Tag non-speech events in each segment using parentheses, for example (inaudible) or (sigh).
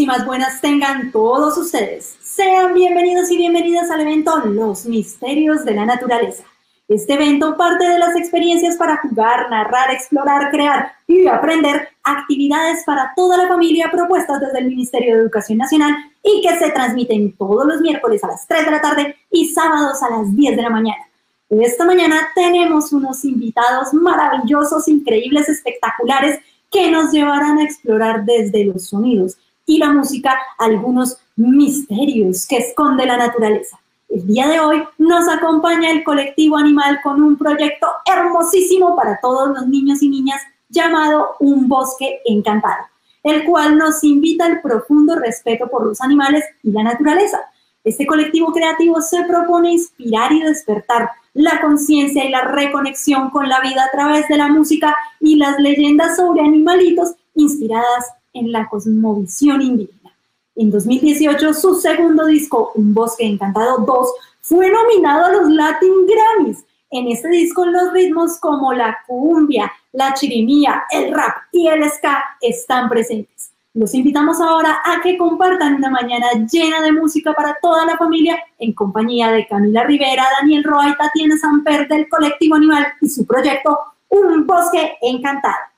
Buenísimas, buenas tengan todos ustedes. Sean bienvenidos y bienvenidas al evento Los Misterios de la Naturaleza. Este evento parte de las experiencias para jugar, narrar, explorar, crear y aprender actividades para toda la familia propuestas desde el Ministerio de Educación Nacional y que se transmiten todos los miércoles a las 3 de la tarde y sábados a las 10 de la mañana. Esta mañana tenemos unos invitados maravillosos, increíbles, espectaculares que nos llevarán a explorar desde los sonidos y la música algunos misterios que esconde la naturaleza. El día de hoy nos acompaña el colectivo animal con un proyecto hermosísimo para todos los niños y niñas llamado Un bosque encantado, el cual nos invita al profundo respeto por los animales y la naturaleza. Este colectivo creativo se propone inspirar y despertar la conciencia y la reconexión con la vida a través de la música y las leyendas sobre animalitos inspiradas en la cosmovisión indígena. En 2018, su segundo disco, Un Bosque Encantado 2, fue nominado a los Latin Grammys. En este disco los ritmos como la cumbia, la chirimía, el rap y el ska están presentes. Los invitamos ahora a que compartan una mañana llena de música para toda la familia en compañía de Camila Rivera, Daniel Roa y Tatiana Samper del Colectivo Animal y su proyecto Un Bosque Encantado.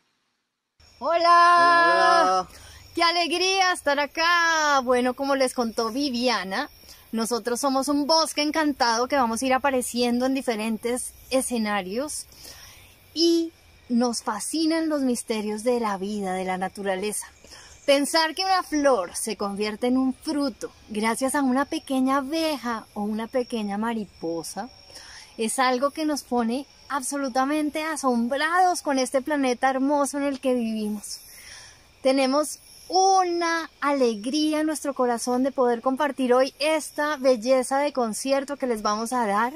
Hola. Qué alegría estar acá. Bueno, como les contó Viviana, nosotros somos un bosque encantado que vamos a ir apareciendo en diferentes escenarios y nos fascinan los misterios de la vida, de la naturaleza. Pensar que una flor se convierte en un fruto gracias a una pequeña abeja o una pequeña mariposa es algo que nos pone absolutamente asombrados con este planeta hermoso en el que vivimos. Tenemos una alegría en nuestro corazón de poder compartir hoy esta belleza de concierto que les vamos a dar,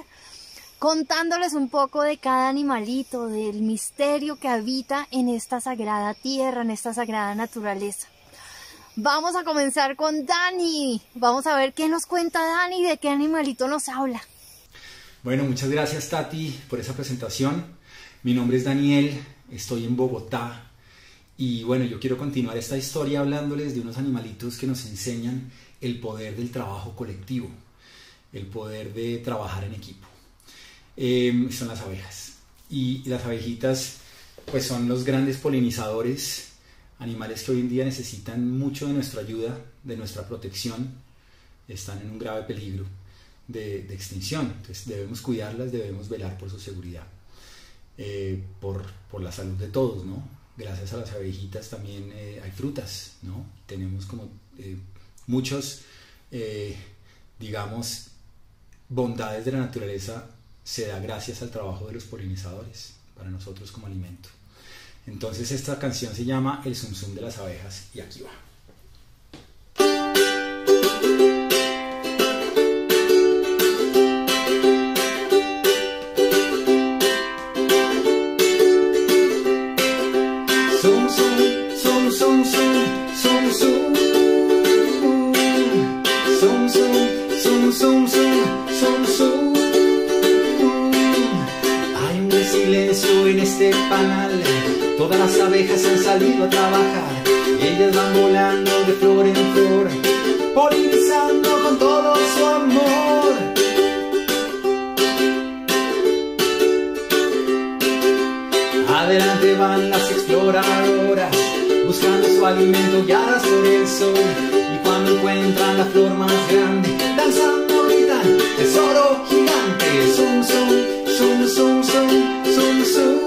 contándoles un poco de cada animalito, del misterio que habita en esta sagrada tierra, en esta sagrada naturaleza. Vamos a comenzar con Dani. Vamos a ver qué nos cuenta Dani, de qué animalito nos habla. Bueno, muchas gracias Tati por esa presentación. Mi nombre es Daniel, estoy en Bogotá y bueno, yo quiero continuar esta historia hablándoles de unos animalitos que nos enseñan el poder del trabajo colectivo, el poder de trabajar en equipo. Em, son las abejas y las abejitas pues son los grandes polinizadores animales que hoy en día necesitan mucho de nuestra ayuda, de nuestra protección, están en un grave peligro de, extinción. Entonces debemos cuidarlas, debemos velar por su seguridad, eh, por, la salud de todos, ¿no? Gracias a las abejitas también eh, hay frutas, ¿no? Tenemos como eh, muchos, digamos, bondades de la naturaleza se da gracias al trabajo de los polinizadores para nosotros como alimento. Entonces esta canción se llama El Zum Zum de las abejas y aquí va. Zoom, zoom, zoom, zoom, zoom, zoom, zoom. Zoom, zoom, zoom, zoom, zoom, zoom, Hay un silencio en este panal. Todas las abejas han salido a trabajar. Y ellas van volando de flor en flor, polinizando con todo su amor. Las exploradoras, buscando su alimento guiadas por el sol. Y cuando encuentran la flor más grande, danzando gritan, tesoro gigante, zum, zum, zum, zum, zum, zum, zum.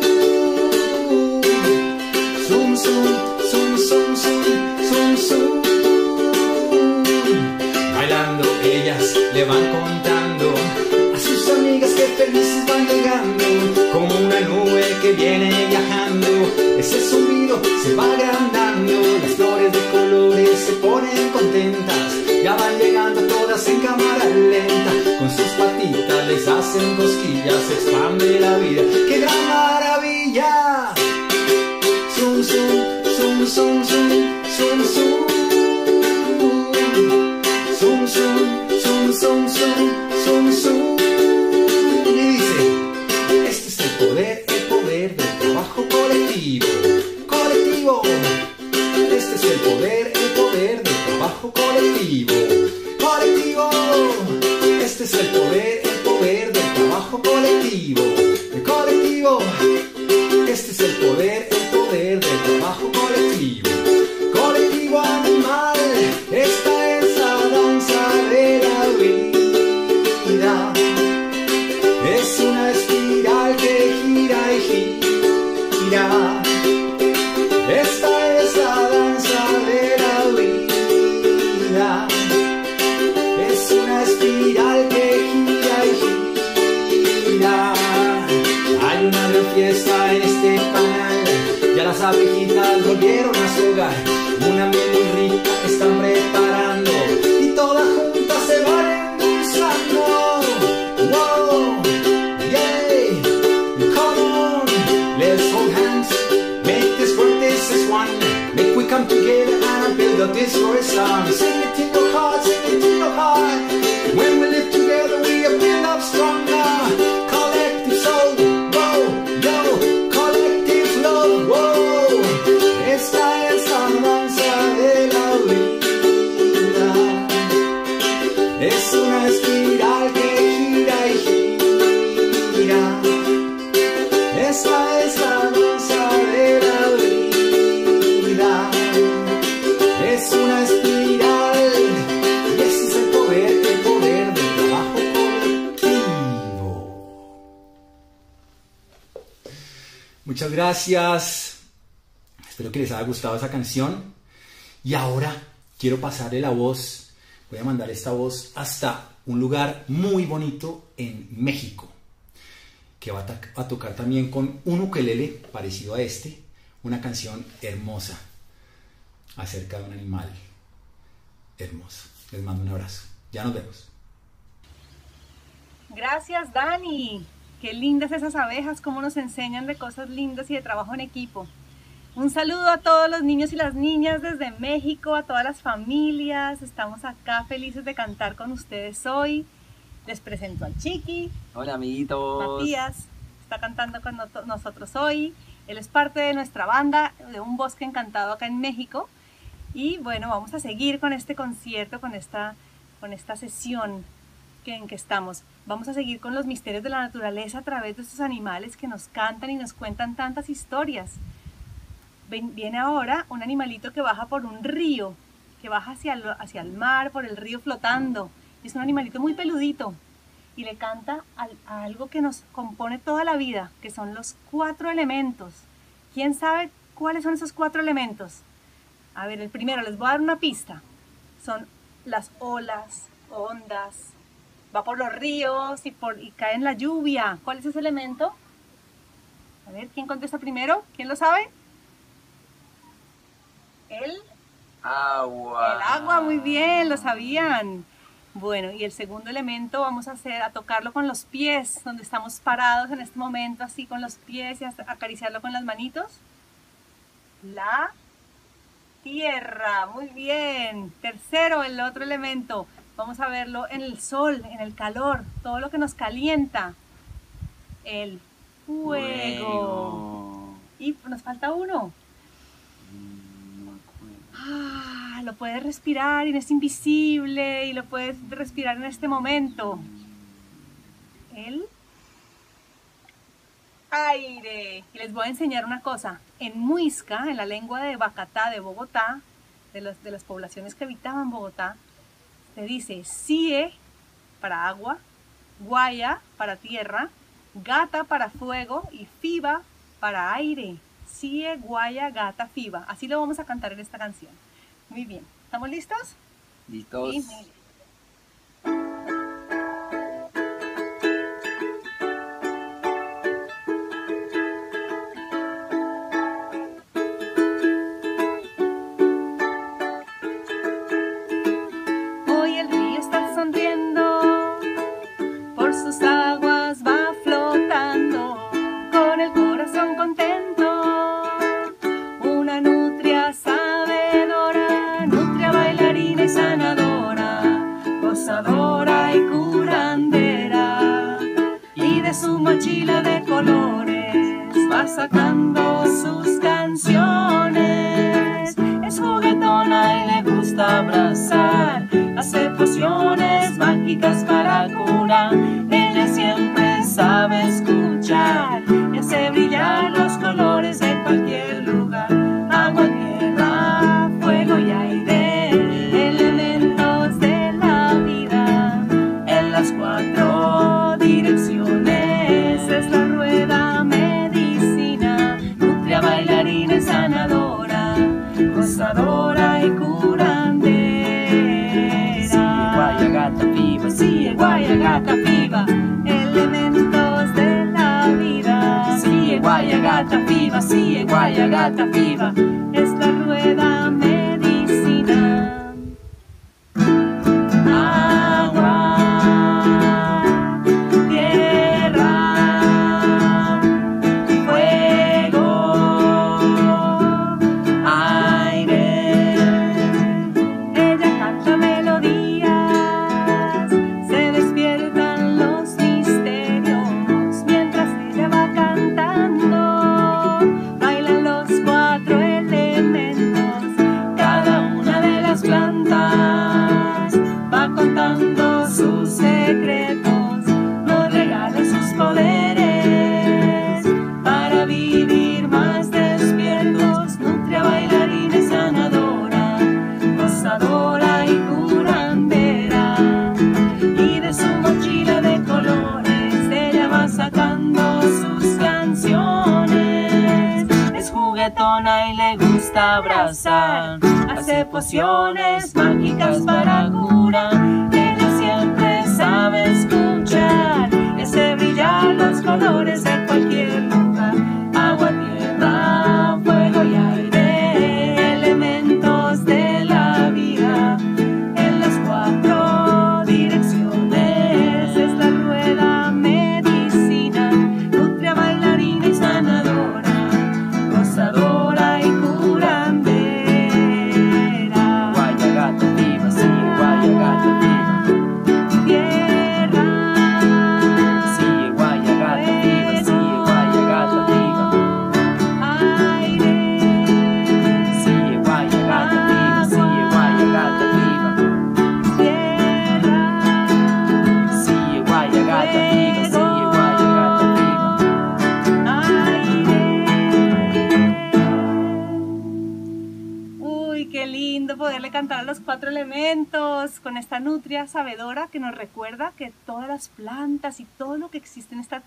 Bailando ellas le van contando a sus amigas que felices se va agrandando, las flores de colores se ponen contentas. Ya van llegando todas en cámara lenta, con sus patitas les hacen cosquillas, se expande la vida. ¡Qué gran gustado esa canción. Y ahora quiero pasarle la voz. Voy a mandar esta voz hasta un lugar muy bonito en México. Que va a, tocar también con un ukelele parecido a este. Una canción hermosa acerca de un animal hermoso. Les mando un abrazo. Ya nos vemos. Gracias, Dani. Qué lindas esas abejas, cómo nos enseñan de cosas lindas y de trabajo en equipo. Un saludo a todos los niños y las niñas desde México, a todas las familias. Estamos acá felices de cantar con ustedes hoy. Les presento al Chiqui, Hola amiguitos. Matías, está cantando con nosotros hoy. Él es parte de nuestra banda de Un Bosque Encantado acá en México. Y bueno, vamos a seguir con este concierto, con esta, con esta sesión que, en que estamos. Vamos a seguir con los misterios de la naturaleza a través de estos animales que nos cantan y nos cuentan tantas historias. Viene ahora un animalito que baja por un río, que baja hacia el, hacia el mar, por el río flotando. Es un animalito muy peludito y le canta a algo que nos compone toda la vida, que son los cuatro elementos. ¿Quién sabe cuáles son esos cuatro elementos? A ver, el primero, les voy a dar una pista. Son las olas, ondas, va por los ríos y, por, y cae en la lluvia. ¿Cuál es ese elemento? A ver, ¿quién contesta primero? ¿Quién lo sabe? El, Agua. el agua, muy bien, lo sabían. Bueno, y el segundo elemento vamos a hacer, a tocarlo con los pies, donde estamos parados en este momento, así con los pies y acariciarlo con las manitos. La tierra, muy bien. Tercero, el otro elemento, vamos a verlo en el sol, en el calor, todo lo que nos calienta. El fuego. Fuego. Y nos falta uno. Mm, no me acuerdo. Ah, lo puedes respirar y es invisible y lo puedes respirar en este momento. El aire. Y les voy a enseñar una cosa. En Muisca, en la lengua de Bacatá, de Bogotá, de, de las poblaciones que habitaban Bogotá, se dice Sie para agua, Guaya para tierra, Gata para fuego y Fiba para aire. Sie, Guaya, Gata, Fiba. Así lo vamos a cantar en esta canción. Muy bien. ¿Estamos listos? ¿Listos? Sí,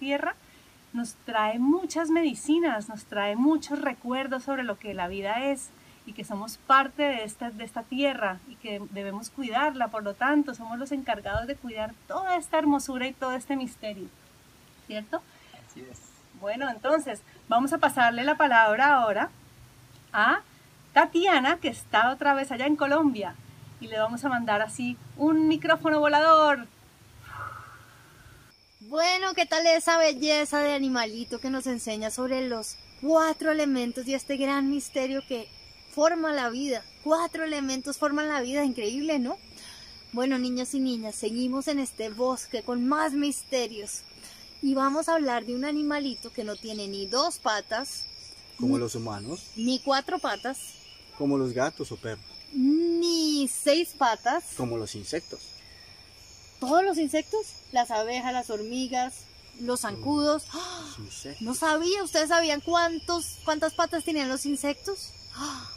tierra nos trae muchas medicinas, nos trae muchos recuerdos sobre lo que la vida es y que somos parte de esta, de esta tierra y que debemos cuidarla, por lo tanto somos los encargados de cuidar toda esta hermosura y todo este misterio, ¿cierto? Así es. Bueno, entonces vamos a pasarle la palabra ahora a Tatiana, que está otra vez allá en Colombia, y le vamos a mandar así un micrófono volador. Bueno, ¿qué tal esa belleza de animalito que nos enseña sobre los cuatro elementos y este gran misterio que forma la vida? Cuatro elementos forman la vida, increíble, ¿no? Bueno, niños y niñas, seguimos en este bosque con más misterios y vamos a hablar de un animalito que no tiene ni dos patas, como los humanos, ni cuatro patas, como los gatos o perros, ni seis patas. como los insectos. Todos los insectos, las abejas, las hormigas, los zancudos. Los insectos. No sabía, ¿ustedes sabían cuántos, cuántas patas tenían los insectos?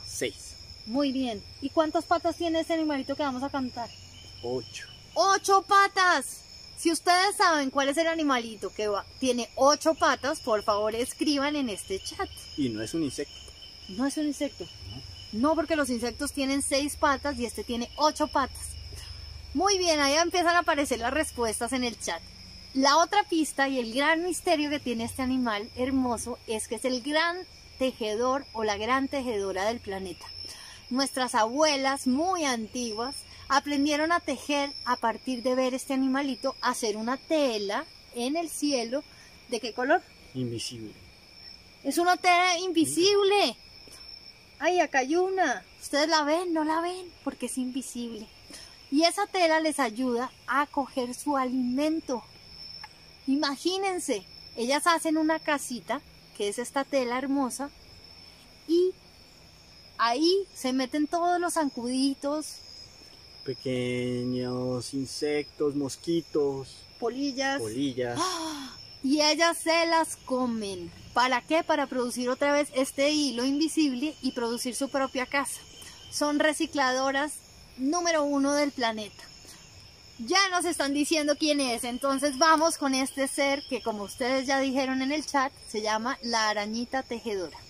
Seis, Muy bien. ¿Y cuántas patas tiene ese animalito que vamos a cantar? ocho. ¡Ocho patas! Si ustedes saben cuál es el animalito que va- tiene ocho patas, por favor escriban en este chat. Y no es un insecto. No es un insecto. No, porque los insectos tienen seis patas y este tiene ocho patas. Muy bien, ahí empiezan a aparecer las respuestas en el chat. La otra pista y el gran misterio que tiene este animal hermoso es que es el gran tejedor o la gran tejedora del planeta. Nuestras abuelas muy antiguas aprendieron a tejer a partir de ver este animalito hacer una tela en el cielo. ¿De qué color? Invisible. Es una tela invisible. Ay, acá hay una. ¿Ustedes la ven? No la ven porque es invisible. Y esa tela les ayuda a coger su alimento. Imagínense, ellas hacen una casita, que es esta tela hermosa, y ahí se meten todos los zancuditos, Pequeños insectos, mosquitos, polillas, polillas. (gasps) y ellas se las comen. ¿Para qué? Para producir otra vez este hilo invisible y producir su propia casa. Son recicladoras número uno del planeta. Ya nos están diciendo quién es, entonces vamos con este ser que como ustedes ya dijeron en el chat, se llama la arañita tejedora.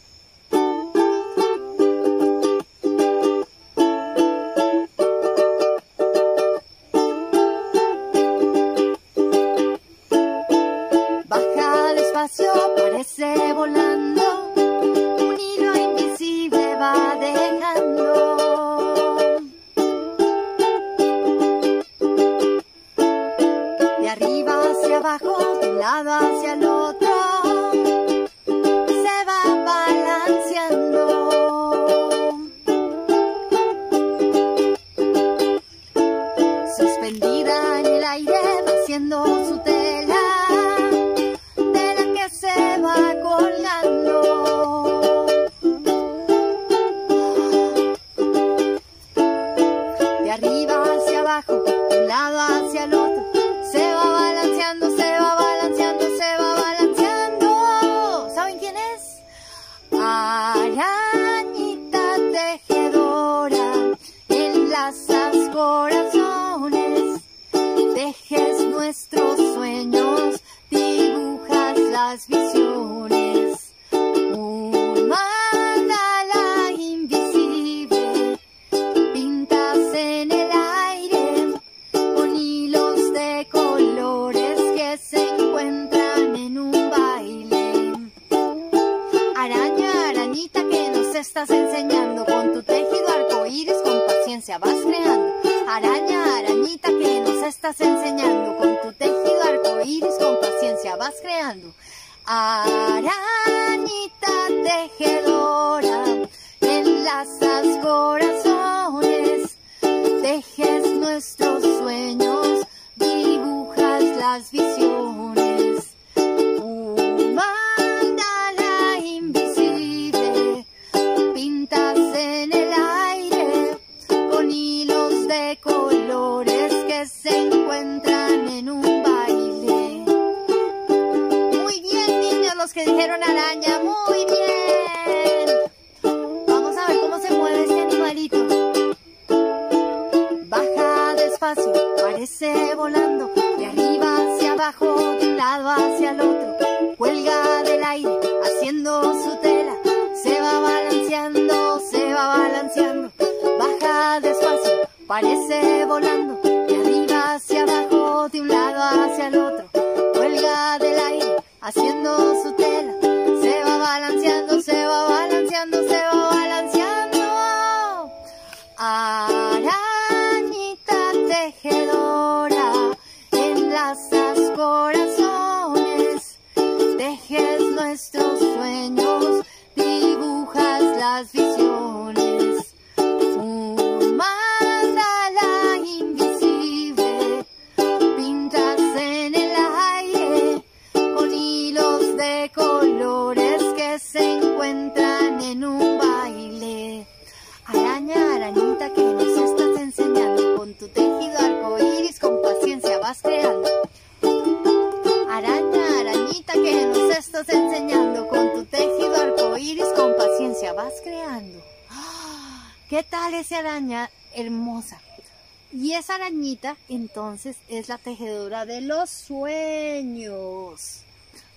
Arañita entonces es la tejedora de los sueños.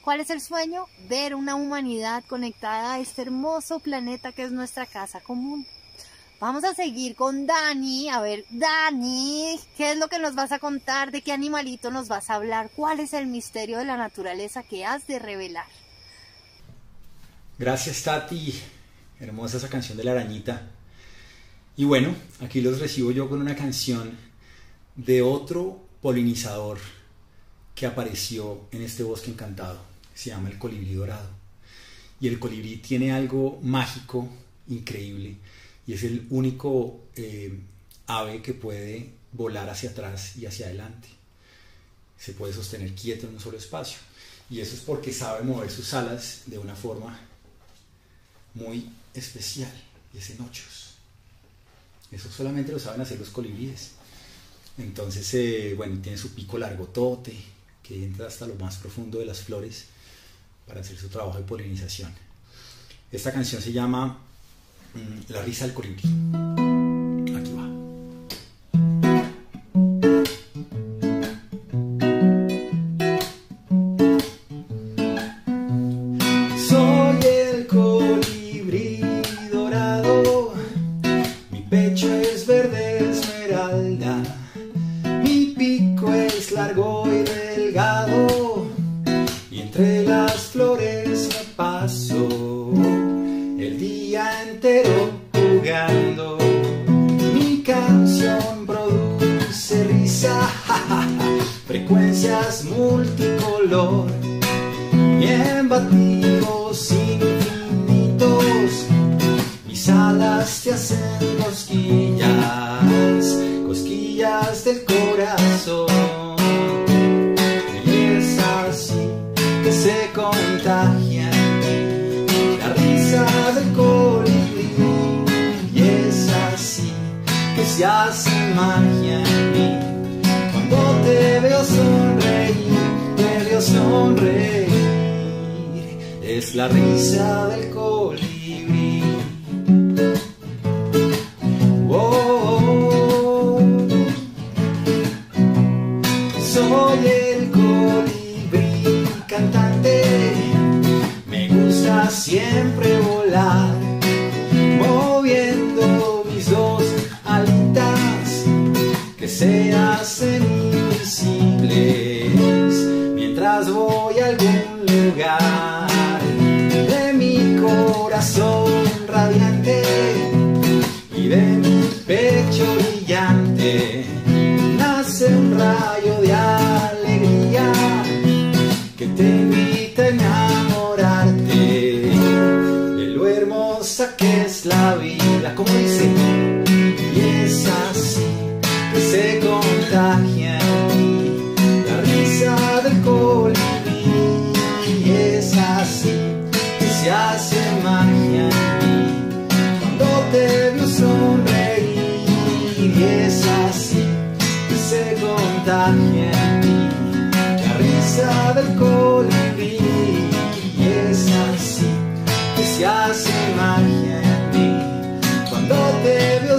¿Cuál es el sueño? Ver una humanidad conectada a este hermoso planeta que es nuestra casa común. Vamos a seguir con Dani. A ver, Dani, ¿qué es lo que nos vas a contar? ¿De qué animalito nos vas a hablar? ¿Cuál es el misterio de la naturaleza que has de revelar? Gracias Tati, hermosa esa canción de la arañita. Y bueno, aquí los recibo yo con una canción de otro polinizador que apareció en este bosque encantado. Se llama el colibrí dorado. Y el colibrí tiene algo mágico, increíble, y es el único eh, ave que puede volar hacia atrás y hacia adelante. Se puede sostener quieto en un solo espacio. Y eso es porque sabe mover sus alas de una forma muy especial, y es en ochos. Eso solamente lo saben hacer los colibríes. Entonces, eh, bueno, tiene su pico largotote, que entra hasta lo más profundo de las flores para hacer su trabajo de polinización. Esta canción se llama mm, La risa del colibrí.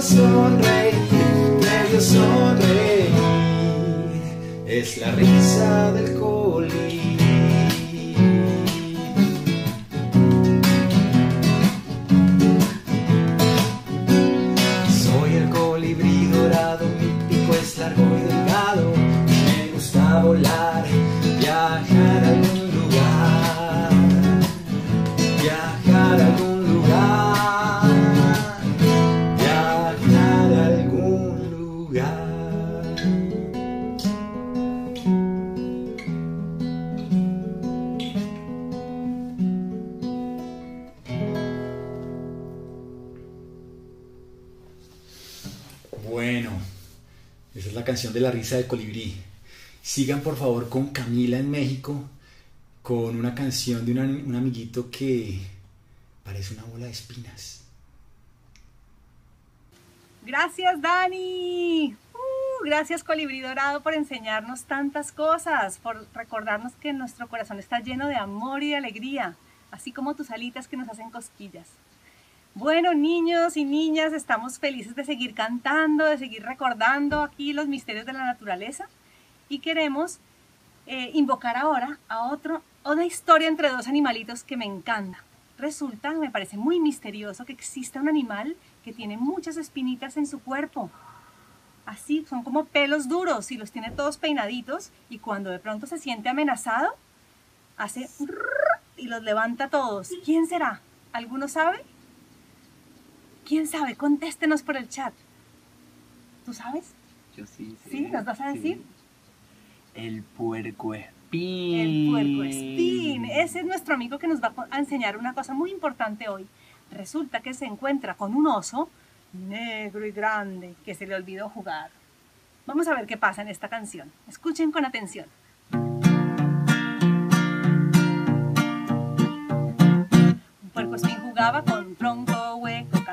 Veo sonreír, veo sonreír es la risa del colibrí. De la risa del colibrí. Sigan por favor con Camila en México, con una canción de un amiguito que parece una bola de espinas. Gracias, Dani. Uh, gracias, Colibrí Dorado, por enseñarnos tantas cosas, por recordarnos que nuestro corazón está lleno de amor y de alegría, así como tus alitas que nos hacen cosquillas. Bueno, niños y niñas, estamos felices de seguir cantando, de seguir recordando aquí los misterios de la naturaleza y queremos eh, invocar ahora a otro, una historia entre dos animalitos que me encanta. Resulta, me parece muy misterioso que exista un animal que tiene muchas espinitas en su cuerpo. Así, son como pelos duros y los tiene todos peinaditos y cuando de pronto se siente amenazado, hace y los levanta todos. ¿Quién será? ¿Alguno sabe? ¿Quién sabe? Contéstenos por el chat. ¿Tú sabes? Yo sí. ¿Sí? ¿Nos vas a decir? El puercoespín. El puercoespín. Ese es nuestro amigo que nos va a enseñar una cosa muy importante hoy. Resulta que se encuentra con un oso negro y grande que se le olvidó jugar. Vamos a ver qué pasa en esta canción. Escuchen con atención. Un puercoespín jugaba con tronco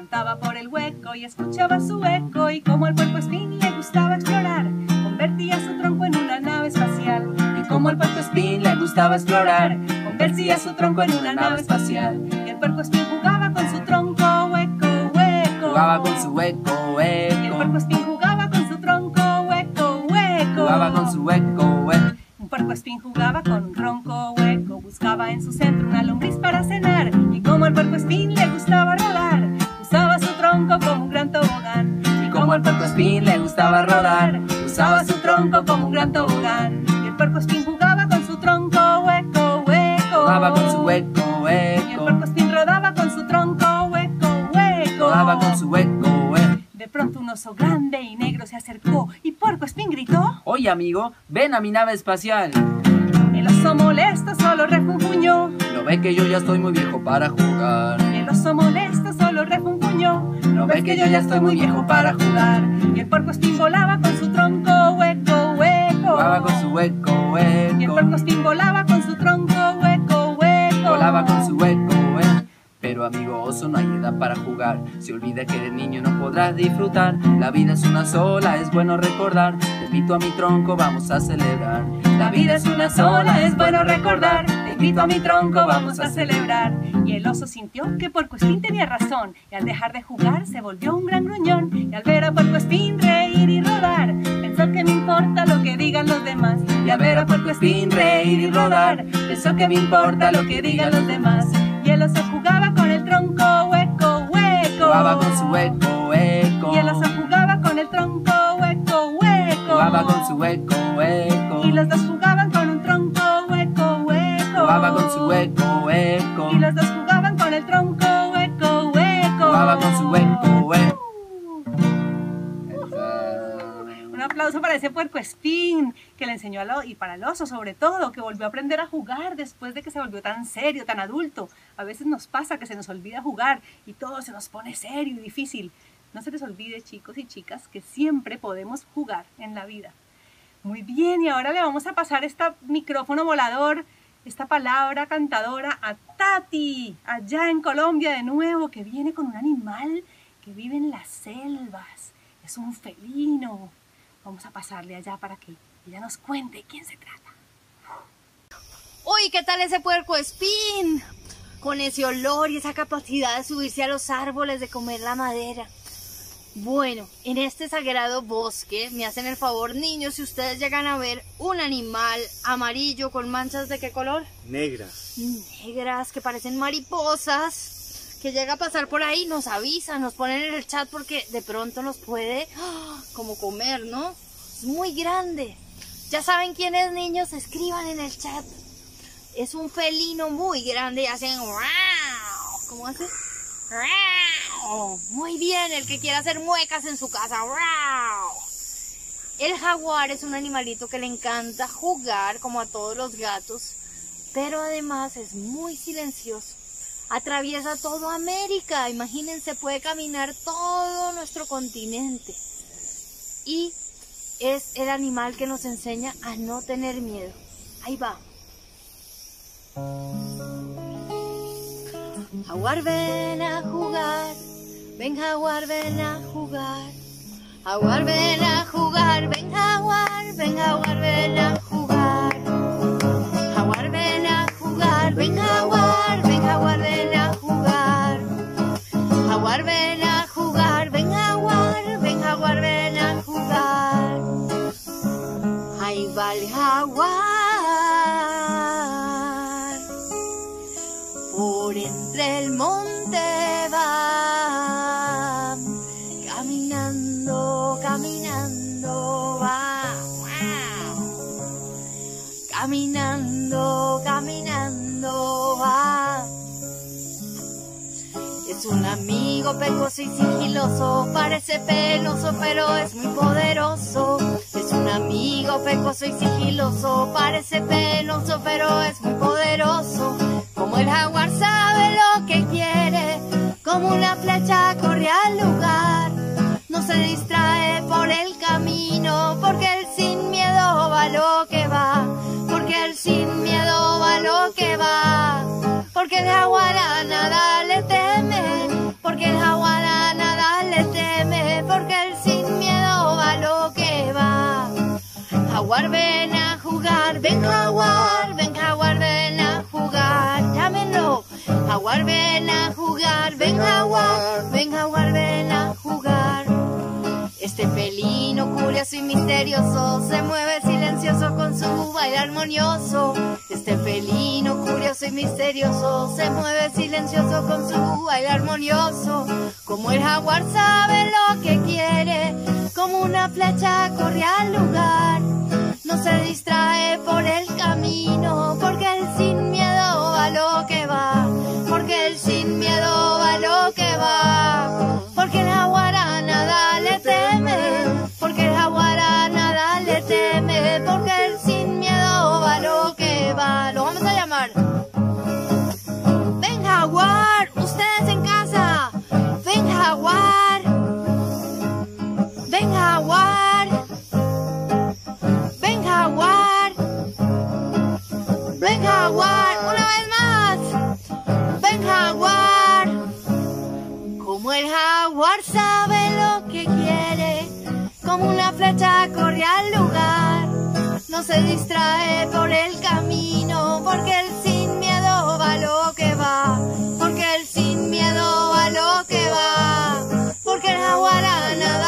hueco, cantaba por el hueco y escuchaba su eco. Y como al puercoespín le gustaba explorar, convertía su tronco en una nave espacial. Y como el puercoespín le gustaba explorar, convertía su tronco en una nave espacial. Y el puercoespín jugaba con su tronco hueco, hueco. Jugaba con su hueco, Y el hueco. puercoespín jugaba con su tronco hueco, hueco. Jugaba con su hueco, hueco. Un puercoespín jugaba con un tronco hueco, buscaba en su centro una lombriz para cenar. Y como al puercoespín le gustaba tronco como un gran tobogán. Y como al puercoespín le gustaba rodar, usaba su tronco como un gran tobogán. Y el puercoespín jugaba con su tronco hueco, hueco. jugaba con su hueco, Y el hueco. puercoespín rodaba con su tronco hueco, hueco. Rodaba con su hueco, hueco. De pronto un oso grande y negro se acercó y Puercoespín gritó. Oye amigo, ven a mi nave espacial. El oso molesto solo refunfuñó. No ve que yo ya estoy muy viejo para jugar. El oso molesto solo refunfuñó. No ves que yo ya estoy muy viejo para jugar. Y el puerco espín volaba con su tronco hueco, hueco. Jugaba con su hueco, Y el hueco. puerco espín volaba con su tronco hueco, hueco. Volaba con su hueco, hueco. Pero amigo oso, no hay edad para jugar. Se olvida que eres niño, no podrás disfrutar. La vida es una sola, es bueno recordar. Te invito a mi tronco, vamos a celebrar. La vida es una sola, es bueno recordar. Te invito a mi tronco, vamos a celebrar. Y el oso sintió que Puercoespín tenía razón. Y al dejar de jugar se volvió un gran gruñón. Y al ver a Puercoespín reír y rodar, pensó que me importa lo que digan los demás. Y al ver a Puercoespín reír y rodar, pensó que me importa lo que digan los demás. Y el oso jugaba con el tronco hueco, hueco. Jugaba con su hueco, hueco. Y el oso jugaba con el tronco hueco, hueco. Jugaba con su hueco, hueco. Y los dos Jugaba con su hueco, hueco. Y los dos jugaban con el tronco hueco, hueco. Jugaba con su hueco, hueco. Un aplauso para ese puerco espín que le enseñó a lo, y para el oso sobre todo, que volvió a aprender a jugar después de que se volvió tan serio, tan adulto. A veces nos pasa que se nos olvida jugar y todo se nos pone serio y difícil. No se les olvide, chicos y chicas, que siempre podemos jugar en la vida. Muy bien, y ahora le vamos a pasar este micrófono volador, esta palabra cantadora a Tati, allá en Colombia de nuevo, que viene con un animal que vive en las selvas. Es un felino. Vamos a pasarle allá para que ella nos cuente quién se trata. Uy, ¿qué tal ese puerco espín? Con ese olor y esa capacidad de subirse a los árboles, de comer la madera. Bueno, en este sagrado bosque, me hacen el favor, niños, si ustedes llegan a ver un animal amarillo con manchas de qué color? Negras. Negras, que parecen mariposas, que llega a pasar por ahí, nos avisan, nos ponen en el chat porque de pronto nos puede ¡ah! como comer, ¿no? Es muy grande. Ya saben quién es, niños, escriban en el chat. Es un felino muy grande y hacen. ¿Cómo hace? ¡Wow! Muy bien, el que quiera hacer muecas en su casa. ¡Wow! El jaguar es un animalito que le encanta jugar como a todos los gatos, pero además es muy silencioso. Atraviesa toda América, imagínense, puede caminar todo nuestro continente. Y es el animal que nos enseña a no tener miedo. Ahí va. Jaguar, ven a jugar. Ven, jaguar, ven a jugar. Jaguar, ven a jugar. Ven, jaguar, ven, jaguar, ven a jugar. Jaguar, ven a jugar. Ven, jaguar, Caminando, va. Es un amigo pecoso y sigiloso, parece penoso pero es muy poderoso. Es un amigo pecoso y sigiloso, parece penoso pero es muy poderoso. Como el jaguar sabe lo que quiere, como una flecha corre al lugar. No se distrae por el camino, porque él sin miedo va lo que va. Porque él sin miedo va lo que va. Porque el jaguar a nada le teme. Porque el jaguar a nada le teme. Porque él sin miedo va lo que va. Jaguar ven a jugar, ven jaguar, ven jaguar, ven a jugar, llámenlo. Jaguar ven a jugar, ven jaguar, ven jaguar, ven curioso y misterioso se mueve silencioso con su baile armonioso. Este felino curioso y misterioso se mueve silencioso con su baile armonioso. Como el jaguar sabe lo que quiere, como una flecha corre al lugar. No se distrae por el camino, porque él sin miedo a lo que jaguar sabe lo que quiere, como una flecha corre al lugar. No se distrae por el camino, porque él sin miedo va lo que va. Porque él sin miedo va lo que va. Porque el jaguar a nada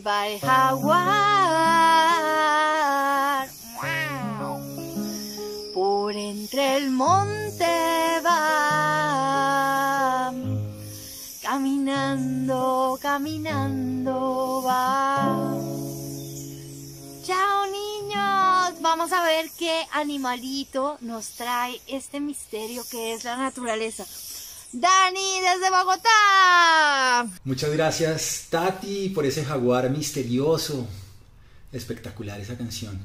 va el jaguar. Por entre el monte va. Caminando, caminando va. Chao niños, vamos a ver qué animalito nos trae este misterio que es la naturaleza. Dani desde Bogotá. Muchas gracias Tati por ese jaguar misterioso. Espectacular esa canción.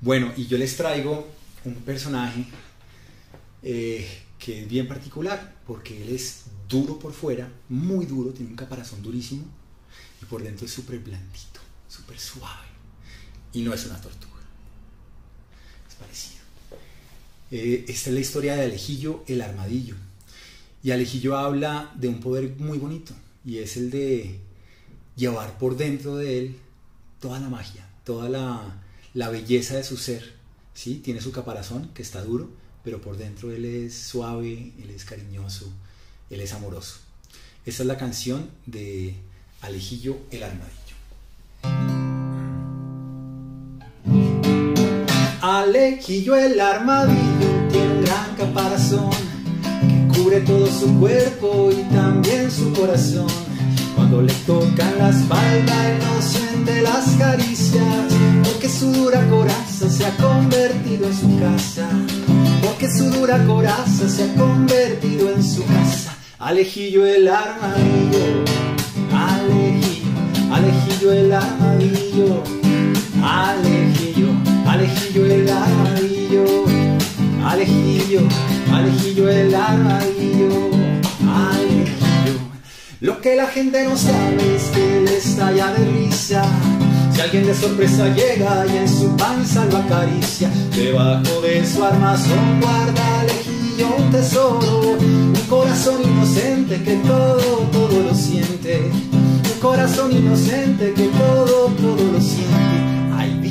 Bueno, y yo les traigo un personaje eh, que es bien particular porque él es duro por fuera, muy duro, tiene un caparazón durísimo y por dentro es súper blandito, súper suave. Y no es una tortuga. Es parecido. Eh, esta es la historia de Alejillo el Armadillo. Y Alejillo habla de un poder muy bonito y es el de llevar por dentro de él toda la magia, toda la, belleza de su ser. ¿sí? Tiene su caparazón que está duro, pero por dentro él es suave, él es cariñoso, él es amoroso. Esta es la canción de Alejillo el Armadillo. Alejillo el armadillo tiene un gran caparazón cubre todo su cuerpo y también su corazón. Cuando le tocan la espalda él no siente las caricias, porque su dura coraza se ha convertido en su casa. Porque su dura coraza se ha convertido en su casa. Alejillo el armadillo, alejillo, alejillo el armadillo, alejillo. Alejillo el armadillo, Alejillo, Alejillo el armadillo, la gente no sabe es que él estalla de risa. Si alguien de sorpresa llega y en su panza lo acaricia, debajo de su armazón guarda Alejillo un tesoro, un corazón inocente que todo, todo lo siente. Un corazón inocente que todo, todo lo siente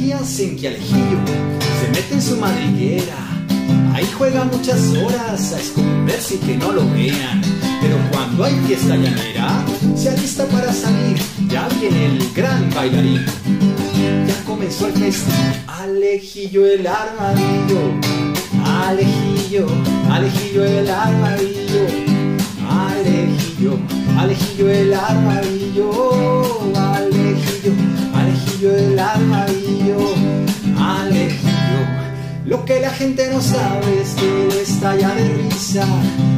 días en que Alejillo se mete en su madriguera. Ahí juega muchas horas a esconderse y que no lo vean. Pero cuando hay fiesta llanera, se alista para salir. Ya viene el gran bailarín. Ya comenzó el festín. Alejillo el armadillo. Alejillo, Alejillo el armadillo. Alejillo, Alejillo el armadillo. Alejillo, Alejillo el armadillo. Lo que la gente no sabe es que él estalla de risa.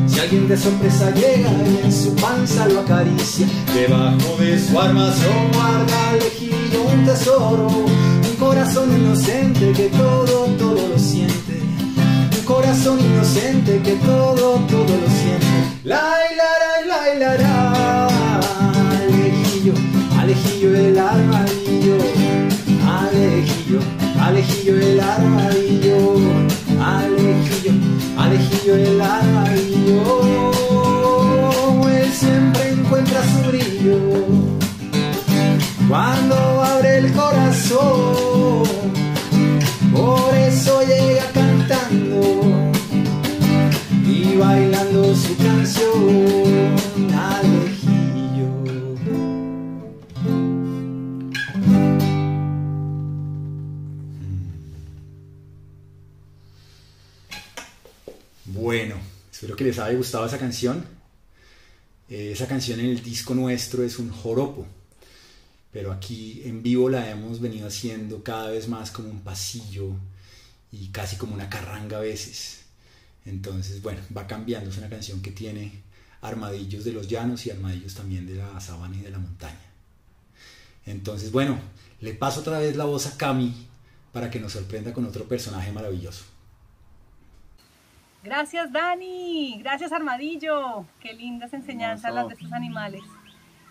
Si alguien de sorpresa llega y en su panza lo acaricia, debajo de su armazón guarda Alejillo un tesoro. Un corazón inocente que todo, todo lo siente. Un corazón inocente que todo, todo lo siente. La, la, la, la, la, Alejillo, Alejillo el armadillo. Alejillo, el armadillo. Alejillo, Alejillo el armadillo. Él siempre encuentra su brillo cuando abre el corazón. Por eso llega cantando y bailando su canción. Bueno, espero que les haya gustado esa canción. Eh, esa canción en el disco nuestro es un joropo, pero aquí en vivo la hemos venido haciendo cada vez más como un pasillo y casi como una carranga a veces. Entonces, bueno, va cambiando. Es una canción que tiene armadillos de los llanos y armadillos también de la sabana y de la montaña. Entonces, bueno, le paso otra vez la voz a Cami para que nos sorprenda con otro personaje maravilloso. Gracias Dani, gracias Armadillo, qué lindas enseñanzas las de estos animales.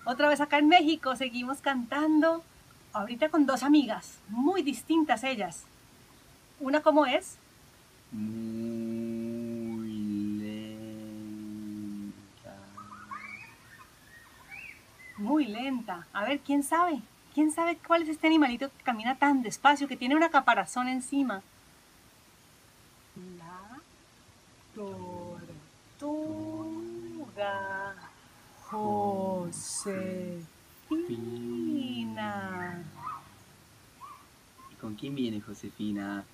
Otra vez acá en México seguimos cantando, ahorita con dos amigas, muy distintas ellas. Una cómo es, Muy lenta. muy lenta. A ver, ¿quién sabe? ¿Quién sabe cuál es este animalito que camina tan despacio, que tiene una caparazón encima? La tortuga Josefina. ¿Y con quién viene Josefina?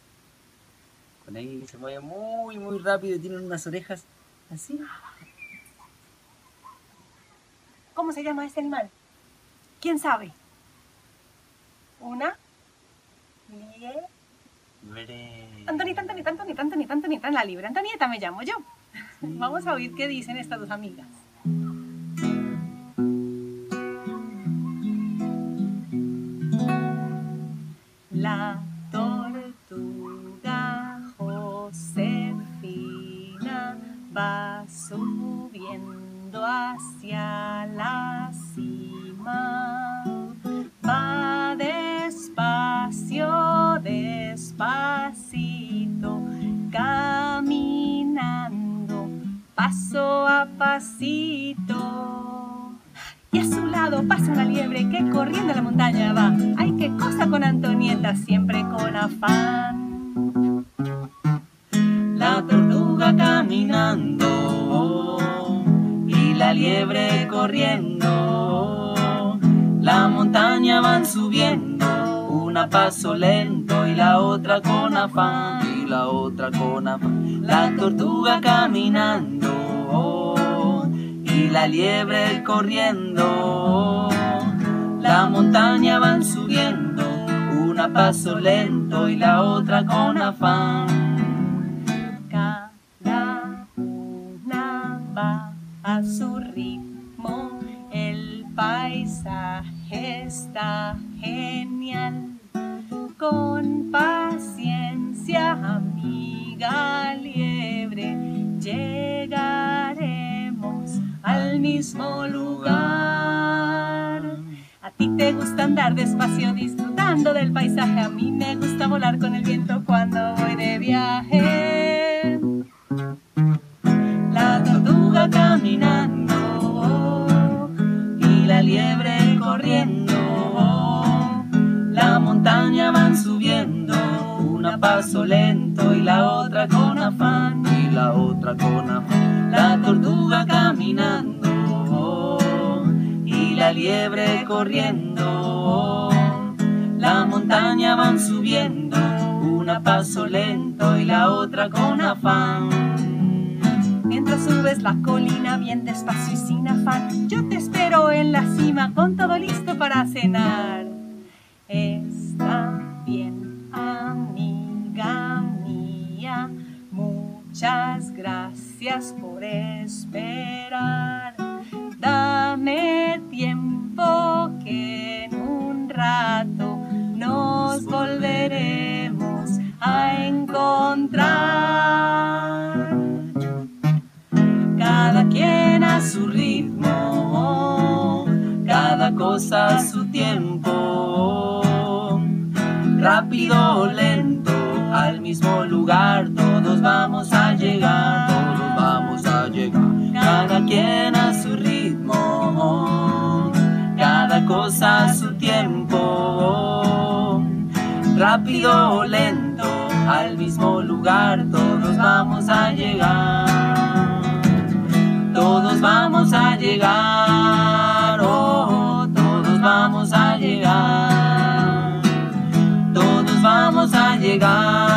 Con alguien que se mueve muy, muy rápido y tiene unas orejas así. ¿Cómo se llama este animal? ¿Quién sabe? Una. Lie- Bre- Antonita, Antonita, Antonita, Antonita, Antonita, en la libre. Antonieta me llamo yo. Vamos a oír qué dicen estas dos amigas. La tortuga Josefina va subiendo hacia la paso a pasito. Y a su lado pasa una liebre que corriendo a la montaña va. Ay, qué cosa con Antonieta, siempre con afán. La tortuga caminando y la liebre corriendo. La montaña van subiendo, una paso lento y la otra con afán. La otra con afán. La tortuga caminando y la liebre corriendo. La montaña van subiendo, una paso lento y la otra con afán. Cada una va a su ritmo, el paisaje está genial. Con paciencia, amiga liebre, llegaremos al mismo lugar. A ti te gusta andar despacio disfrutando del paisaje, a mí me gusta volar con el viento cuando voy de viaje. La tortuga caminando y la liebre corriendo. La montaña van subiendo, una paso lento y la otra con afán. Y la otra con afán. La tortuga caminando y la liebre corriendo. La montaña van subiendo, una paso lento y la otra con afán. Mientras subes la colina bien despacio y sin afán, yo te espero en la cima con todo listo para cenar. Está muchas gracias por esperar. Dame tiempo que en un rato nos volveremos a encontrar. Cada quien a su ritmo, cada cosa a su tiempo. Rápido lento, al mismo lugar, todos vamos a llegar, todos vamos a llegar. Cada quien a su ritmo, cada cosa a su tiempo. Rápido o lento, al mismo lugar, todos vamos a llegar. Todos vamos a llegar, oh, todos vamos a llegar,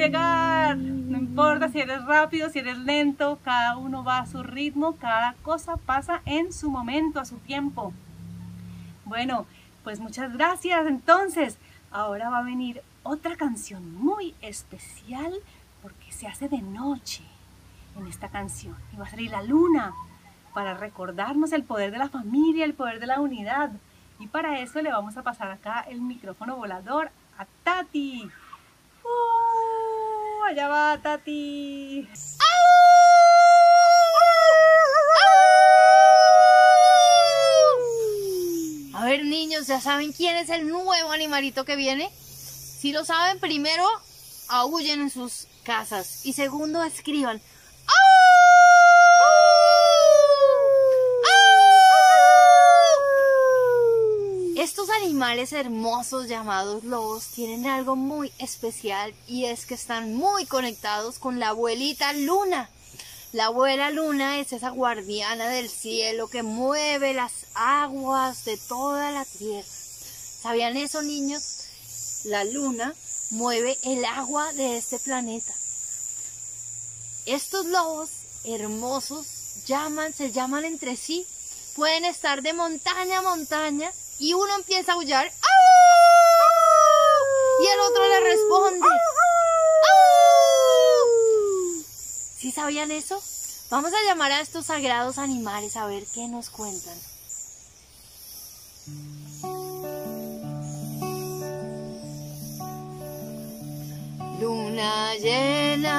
llegar. No importa si eres rápido, si eres lento, cada uno va a su ritmo, cada cosa pasa en su momento, a su tiempo. Bueno, pues muchas gracias. Entonces, ahora va a venir otra canción muy especial porque se hace de noche en esta canción y va a salir la luna para recordarnos el poder de la familia, el poder de la unidad. Y para eso le vamos a pasar acá el micrófono volador a Tati. Allá va Tati. A ver, niños, ¿ya saben quién es el nuevo animalito que viene? Si lo saben, primero aúllen en sus casas y segundo escriban. Animales hermosos llamados lobos tienen algo muy especial y es que están muy conectados con la abuelita luna. La abuela luna es esa guardiana del cielo que mueve las aguas de toda la tierra. ¿Sabían eso, niños? La luna mueve el agua de este planeta. Estos lobos hermosos llaman, se llaman entre sí, pueden estar de montaña a montaña y uno empieza a aullar ¡Au! y el otro le responde. ¿Sí sabían eso? Vamos a llamar a estos sagrados animales a ver qué nos cuentan. Luna llena,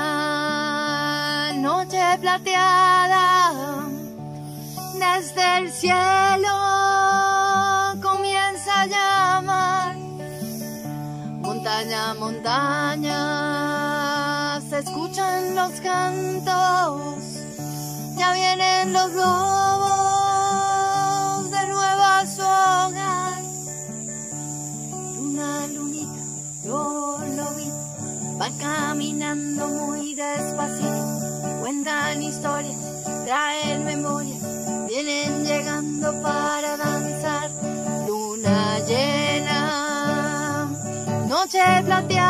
noche plateada, desde el cielo Montaña, montaña, se escuchan los cantos, ya vienen los lobos de nuevo a su hogar. Luna, lunita, yo lo vi, va caminando muy despacito, cuentan historias, traen memorias, vienen llegando para danzar. Luna llena, noche plateada,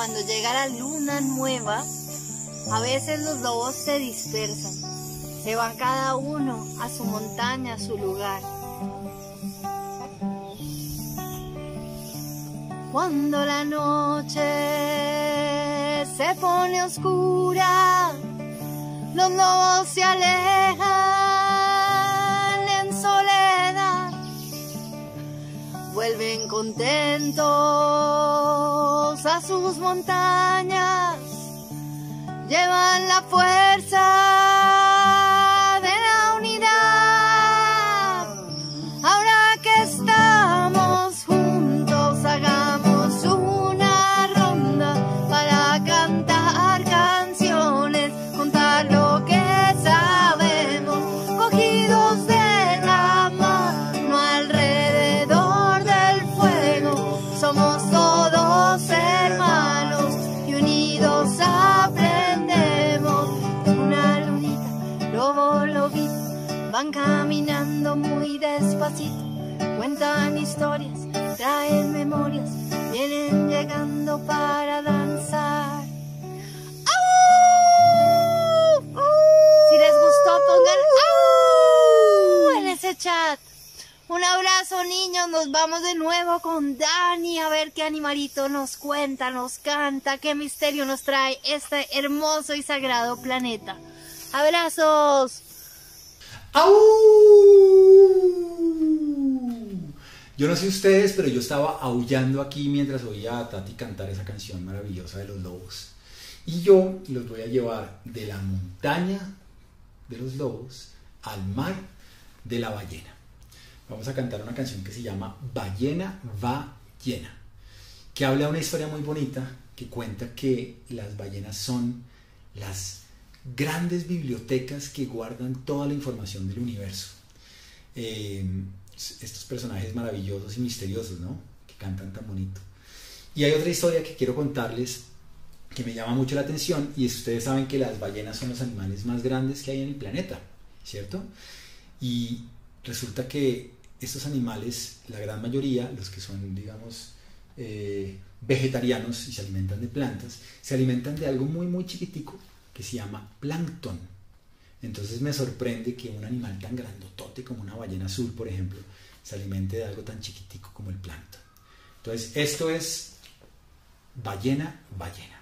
cuando llega la luna nueva, a veces los lobos se dispersan, se van cada uno a su montaña, a su lugar. Cuando la noche se pone oscura, los lobos se alejan vuelven contentos a sus montañas, llevan la fuerza cuentan historias, traen memorias, vienen llegando para danzar. ¡Au! Si les gustó, pongan ¡au! en ese chat. Un abrazo niños, nos vamos de nuevo con Dani a ver qué animalito nos cuenta, nos canta, qué misterio nos trae este hermoso y sagrado planeta. Abrazos. ¡Au! Yo no sé ustedes, pero yo estaba aullando aquí mientras oía a Tati cantar esa canción maravillosa de los lobos. Y yo los voy a llevar de la montaña de los lobos al mar de la ballena. Vamos a cantar una canción que se llama Ballena va llena, que habla de una historia muy bonita que cuenta que las ballenas son las grandes bibliotecas que guardan toda la información del universo. Eh, estos personajes maravillosos y misteriosos, ¿no? Que cantan tan bonito. Y hay otra historia que quiero contarles que me llama mucho la atención y es ustedes saben que las ballenas son los animales más grandes que hay en el planeta, ¿cierto? Y resulta que estos animales, la gran mayoría, los que son, digamos, eh, vegetarianos y se alimentan de plantas, se alimentan de algo muy, muy chiquitico que se llama plancton. Entonces me sorprende que un animal tan grandotote como una ballena azul, por ejemplo, se alimente de algo tan chiquitico como el plancton. Entonces, esto es ballena, ballena.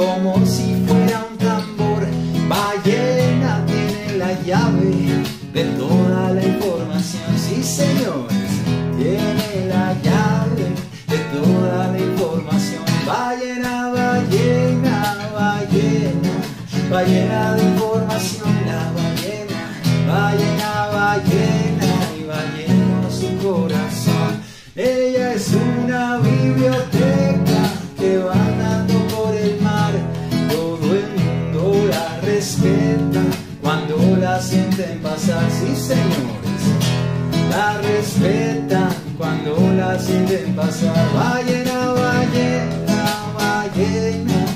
Como si fuera un tambor, ballena tiene la llave de toda la información, sí señores tiene la llave de toda la información. Ballena, ballena, ballena, ballena de sienten pasar. Sí, señores, la respetan cuando la sienten pasar. Ballena, ballena, ballena,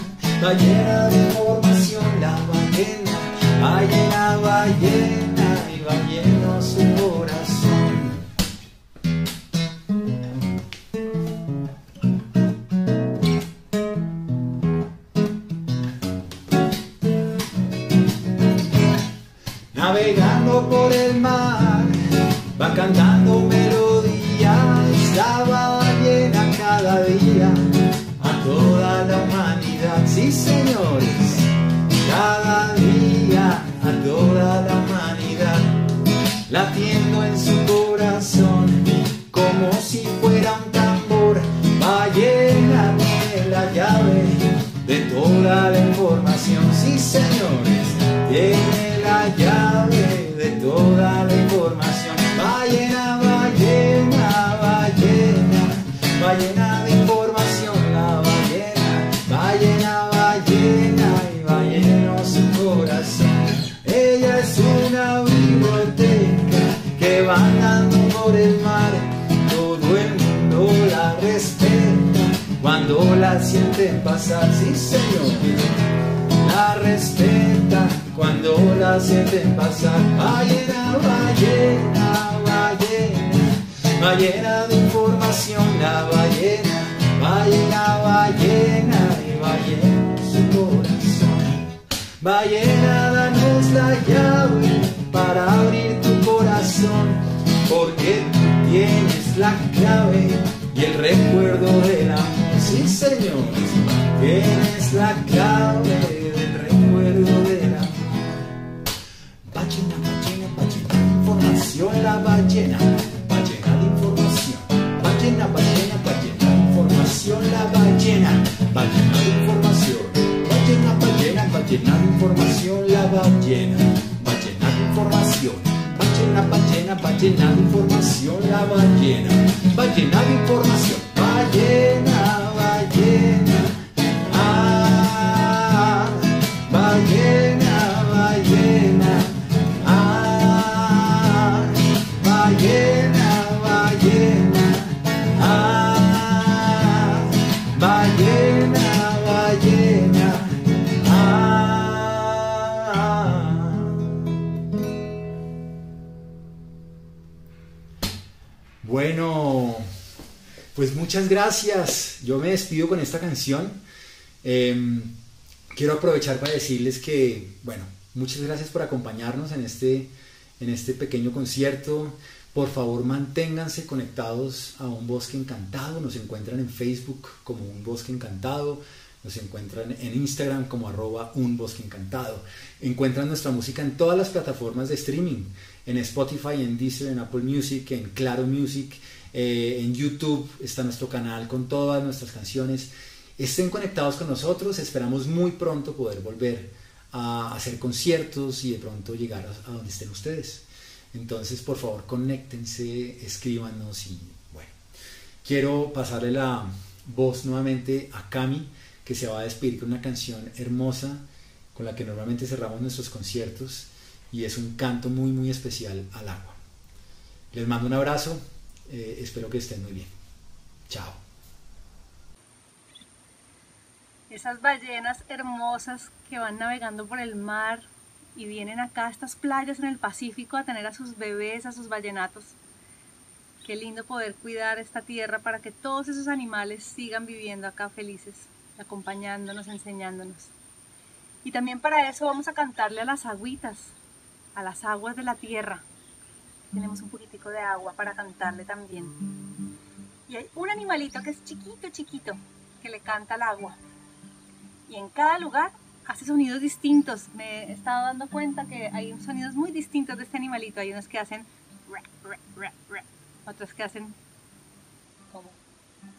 ballena de información, la ballena, ballena, ballena sienten pasar, sí señor la respeta cuando la sienten pasar. Ballena, ballena, ballena, ballena de información, la ballena, ballena, ballena y ballena su corazón. Ballena, danos la llave para abrir tu corazón, porque tú tienes la clave y el recuerdo del amor. Sí, señores, tienes la clave del recuerdo del amor. Ballena, ballena, ballena información, la ballena, ballena de información. Ballena, ballena, ballena información, la ballena, ballena de información. Ballena, ballena, ballena información, la ballena, ballena de información. Ballena, ballena, ballena información la ballena, va llena de información, ballena, ballena, pues muchas gracias. Yo me despido con esta canción. Eh, quiero aprovechar para decirles que, bueno, muchas gracias por acompañarnos en este, en este pequeño concierto. Por favor, manténganse conectados a Un Bosque Encantado. Nos encuentran en Facebook como Un Bosque Encantado. Nos encuentran en Instagram como arroba Un Bosque Encantado. Encuentran nuestra música en todas las plataformas de streaming. En Spotify, en Deezer, en Apple Music, en Claro Music. Eh, en YouTube está nuestro canal con todas nuestras canciones. Estén conectados con nosotros. Esperamos muy pronto poder volver a hacer conciertos y de pronto llegar a, donde estén ustedes. Entonces, por favor, conéctense, escríbanos y bueno. Quiero pasarle la voz nuevamente a Cami, que se va a despedir con una canción hermosa con la que normalmente cerramos nuestros conciertos y es un canto muy muy especial al agua. Les mando un abrazo, eh, espero que estén muy bien. Chao. Esas ballenas hermosas que van navegando por el mar y vienen acá a estas playas en el Pacífico a tener a sus bebés, a sus ballenatos. Qué lindo poder cuidar esta tierra para que todos esos animales sigan viviendo acá felices, acompañándonos, enseñándonos. Y también para eso vamos a cantarle a las agüitas, a las aguas de la tierra. Tenemos un poquitico de agua para cantarle también. Y hay un animalito que es chiquito, chiquito, que le canta al agua. Y en cada lugar hace sonidos distintos. Me he estado dando cuenta que hay sonidos muy distintos de este animalito. Hay unos que hacen otros que hacen como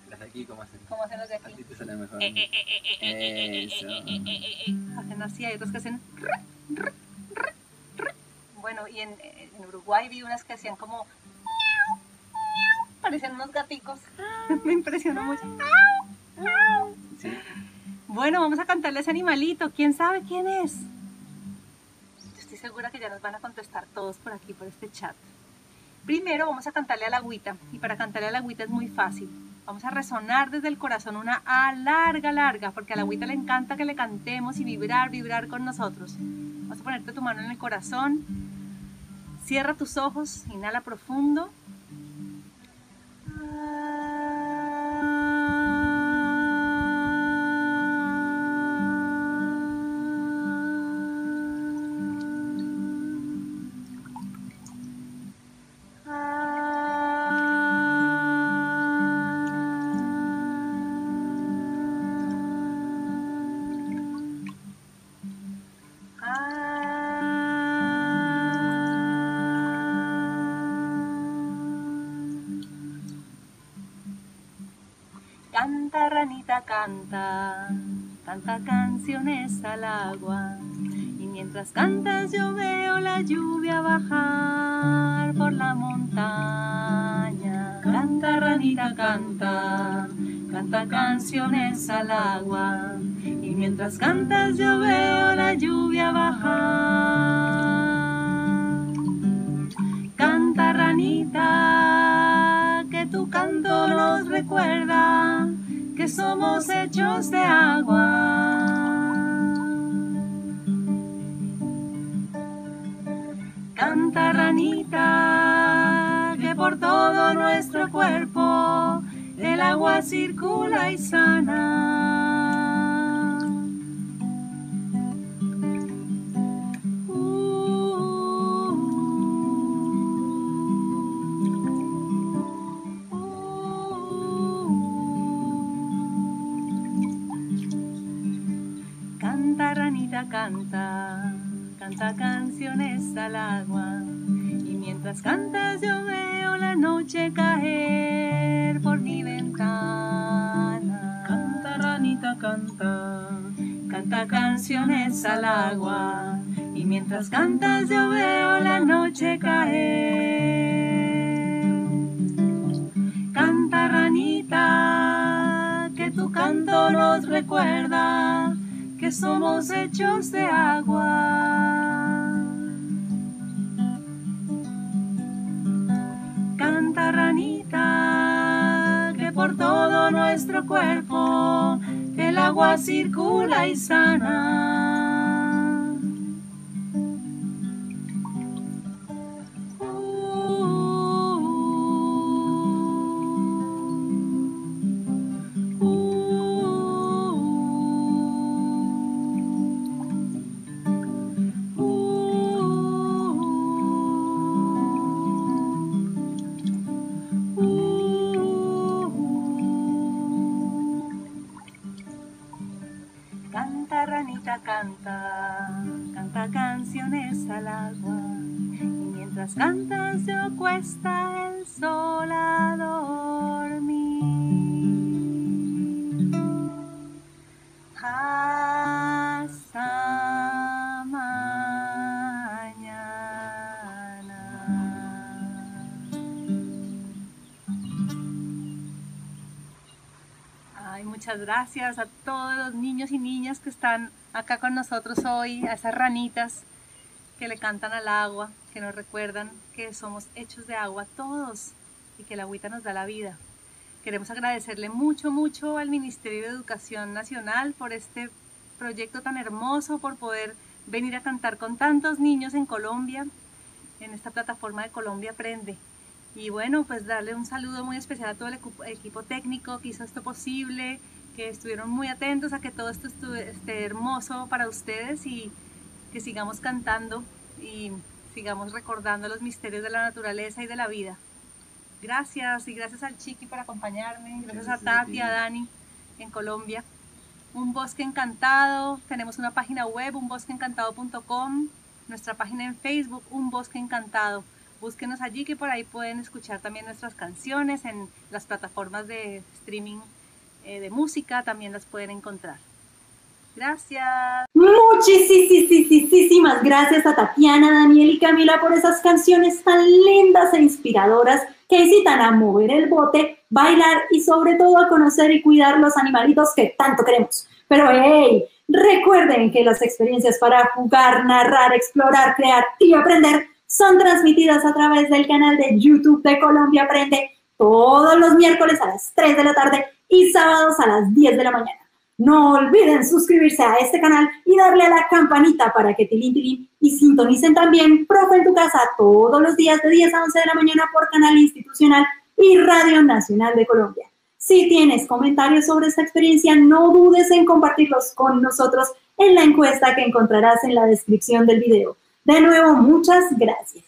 Las de aquí, ¿cómo hacen? ¿Cómo hacen los de A aquí? ti te sale mejor. Eh, eh, eh, eh, eh, eh, eh, eh, eh, eh, eh, eh. Hacen así, hay otros que hacen. Bueno, y en, Uruguay vi unas que hacían como parecían unos gaticos. (laughs) Me impresionó mucho. Bueno, vamos a cantarle a ese animalito. ¿Quién sabe quién es? Yo estoy segura que ya nos van a contestar todos por aquí, por este chat. Primero vamos a cantarle a la agüita. Y para cantarle a la agüita es muy fácil. Vamos a resonar desde el corazón una A larga, larga, porque a la agüita le encanta que le cantemos y vibrar, vibrar con nosotros. Vas a ponerte tu mano en el corazón. Cierra tus ojos, inhala profundo. Al agua. Y mientras cantas yo veo la lluvia bajar por la montaña. Canta, ranita, canta, canta canciones al agua. Y mientras cantas yo veo canta, canta canciones al agua, y mientras cantas yo veo la noche caer. Canta ranita, que tu canto nos recuerda que somos hechos de agua. Canta ranita, que por todo nuestro cuerpo el agua circula y sana. Gracias a todos los niños y niñas que están acá con nosotros hoy, a esas ranitas que le cantan al agua, que nos recuerdan que somos hechos de agua todos y que la agüita nos da la vida. Queremos agradecerle mucho, mucho al Ministerio de Educación Nacional por este proyecto tan hermoso, por poder venir a cantar con tantos niños en Colombia, en esta plataforma de Colombia Aprende. Y bueno, pues darle un saludo muy especial a todo el equipo, técnico que hizo esto posible, que estuvieron muy atentos a que todo esto esté hermoso para ustedes y que sigamos cantando y sigamos recordando los misterios de la naturaleza y de la vida. Gracias y gracias al Chiqui por acompañarme, gracias a Tati, ti. a Dani en Colombia. Un bosque encantado, tenemos una página web, unbosqueencantado.com, nuestra página en Facebook, Un Bosque Encantado. Búsquenos allí que por ahí pueden escuchar también nuestras canciones en las plataformas de streaming eh, de música, también las pueden encontrar. Gracias. Muchísimas gracias a Tatiana, Daniel y Camila por esas canciones tan lindas e inspiradoras que incitan a mover el bote, bailar y sobre todo a conocer y cuidar los animalitos que tanto queremos. Pero hey, recuerden que las experiencias para jugar, narrar, explorar, crear y aprender son transmitidas a través del canal de YouTube de Colombia Aprende todos los miércoles a las 3 de la tarde y sábados a las 10 de la mañana. No olviden suscribirse a este canal y darle a la campanita para que tilín tilín y sintonicen también Profe en tu casa todos los días de 10 a 11 de la mañana por canal institucional y Radio Nacional de Colombia. Si tienes comentarios sobre esta experiencia, no dudes en compartirlos con nosotros en la encuesta que encontrarás en la descripción del video. De nuevo, muchas gracias.